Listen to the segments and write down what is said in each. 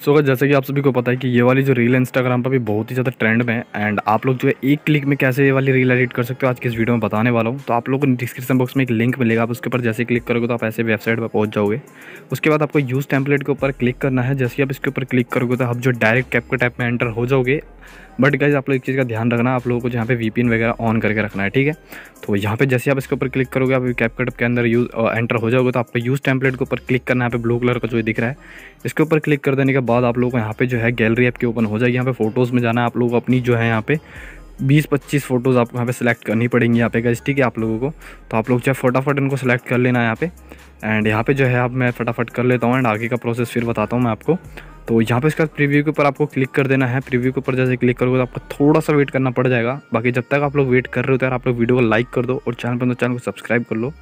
सो so, जैसे कि आप सभी को पता है कि ये वाली जो रील इंस्टाग्राम पर भी बहुत ही ज़्यादा ट्रेंड में है एंड आप लोग जो है एक क्लिक में कैसे ये वाली रील एडिट कर सकते हो आज की इस वीडियो में बताने वाला हूँ। तो आप लोगों को डिस्क्रिप्शन बॉक्स में एक लिंक मिलेगा आप उसके ऊपर जैसे क्लिक करोगे तो आप ऐसे वेबसाइट पर पहुँच जाओगे। उसके बाद आपको यूज़ टेम्पलेट के ऊपर क्लिक करना है। जैसे आप इसके ऊपर क्लिक करोगे तो आप जो डायरेक्ट कैप के टैप में एंटर हो जाओगे। बट गाइज़ आप लोग एक चीज़ का ध्यान रखना, आप लोगों को यहाँ पे वीपीएन वगैरह ऑन करके रखना है, ठीक है? तो यहाँ पे जैसे आप इसके ऊपर क्लिक करोगे, आप कैपकट के अंदर यूज़ एंटर हो जाओगे तो आपको यूज़ टेम्पलेट के ऊपर क्लिक करना है यहाँ पे ब्लू कलर का जो दिख रहा है। इसके ऊपर क्लिक कर देने के बाद आप लोगों को यहाँ पे जो है गैलरी ऐप की ओपन हो जाएगी। यहाँ पे फ़ोटोज़ में जाना है, आप लोग अपनी जो है यहाँ पे बीस पच्चीस फ़ोटोज़ आपको यहाँ पे सिलेक्ट करनी पड़ेंगी यहाँ पे गैस ठीक है, आप लोगों को? तो आप लोग चाहे फटाफट इनको सेलेक्ट कर लेना है यहाँ पे। एंड यहाँ पे जो है आप मैं फटाफट कर लेता हूँ एंड आगे का प्रोसेस फिर बताता हूँ मैं आपको। तो यहाँ पे इसका प्रीव्यू के ऊपर आपको क्लिक कर देना है। प्रीव्यू के ऊपर जैसे क्लिक करोगे तो आपको थोड़ा सा वेट करना पड़ जाएगा। बाकी जब तक आप लोग वेट कर रहे हो तो यार आप लोग वीडियो को लाइक कर दो और चैनल पर तो चैनल को सब्सक्राइब कर लो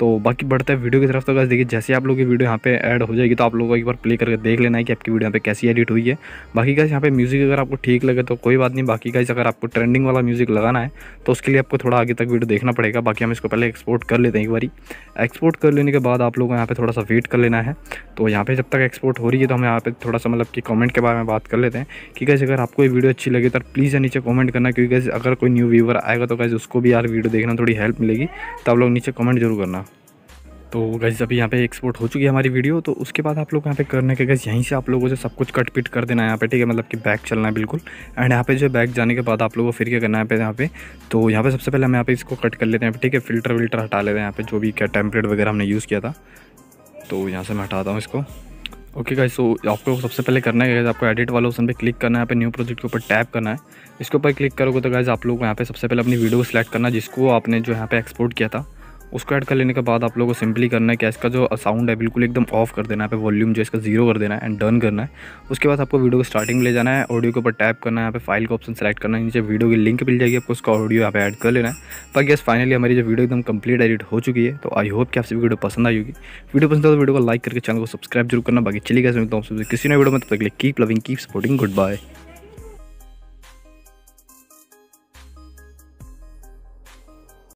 तो बाकी बढ़ते हैं वीडियो की तरफ़। तो देखिए, जैसे आप लोग की वीडियो यहाँ पे ऐड हो जाएगी तो आप लोग को एक बार प्ले करके देख लेना है कि आपकी वीडियो यहाँ पे कैसी एडिट हुई है। बाकी गाइज़ यहाँ पे म्यूज़िक अगर आपको ठीक लगे तो कोई बात नहीं। बाकी गाइज़ अगर आपको ट्रेंडिंग वाला म्यूज़िक लगाना है तो उसके लिए आपको थोड़ा आगे तक वीडियो देखना पड़ेगा। बाकी हम इसको पहले एक्सपोर्ट कर लेते हैं एक बार। एक्सपोर्ट कर लेने के बाद आप लोग यहाँ पे थोड़ा सा वेट कर लेना है। तो यहाँ पे जब तक एक्सपोर्ट हो रही है तो हम यहाँ पे थोड़ा सा मतलब कि कमेंट के बारे में बात कर लेते हैं। कि कैसे अगर आपको ये वीडियो अच्छी लगे तो प्लीज़ नीचे कमेंट करना, क्योंकि कैसे अगर कोई न्यू व्यूवर आएगा तो कैसे उसको भी यार वीडियो देखना, थोड़ी हेल्प मिलेगी। तो आप लोग नीचे कमेंट ज़रूर करना। तो गैस अभी यहाँ पे एक्सपोर्ट हो चुकी है हमारी वीडियो तो उसके बाद आप लोग यहाँ पे करने के गैस यहीं से आप लोगों से सब कुछ कट पिट कर देना है यहाँ पे, ठीक है? मतलब कि बैक चलना है बिल्कुल। एंड यहाँ पे जो बैक जाने के बाद आप लोगों को फिर क्या करना है यहाँ पे तो यहाँ पे सबसे पहले हम यहाँ पे इसको कट कर लेते हैं ठीक है? फ़िल्टर विल्टर हटा लेते हैं यहाँ पे, जो भी क्या टेम्पलेट वगैरह हमने यूज़ किया था। तो यहाँ से मैं हटाता हूँ इसको। ओके गाइस सो आपको सबसे पहले करना है आपको एडिट वाला ऑप्शन पे क्लिक करना है यहाँ पे न्यू प्रोजेक्ट के ऊपर टैप करना है। इसके ऊपर क्लिक करोगे तो गाइस आप लोग यहाँ पे सबसे पहले अपनी वीडियो को सिलेक्ट करना जिसको आपने जो यहाँ पे एक्सपोर्ट किया था। उसको ऐड कर लेने के बाद आप लोगों को सिंपली करना है कि इसका जो साउंड है बिल्कुल एकदम ऑफ़ कर देना है, पे वॉल्यूम जो इसका ज़ीरो कर देना है एंड डन करना है। उसके बाद आपको वीडियो को स्टार्टिंग ले जाना है ऑडियो के ऊपर टैप करना है, यहाँ पे फ़ाइल का ऑप्शन सेलेक्ट करना है, नीचे वीडियो की लिंक मिल जाएगी, आपको उसका ऑडियो यहाँ पे ऐड कर लेना है। बाकी यस फाइनली हमारी जो वीडियो एकदम कंप्लीट एडिट हो चुकी है तो आई होप कि आपसे वीडियो पसंद आई होगी। वीडियो पसंद तो वीडियो को लाइक करके चैनल को सब्सक्राइब ज़रूर करना। बाकी चली गए किसी ने वीडियो में, तब तक keep loving keep supporting goodbye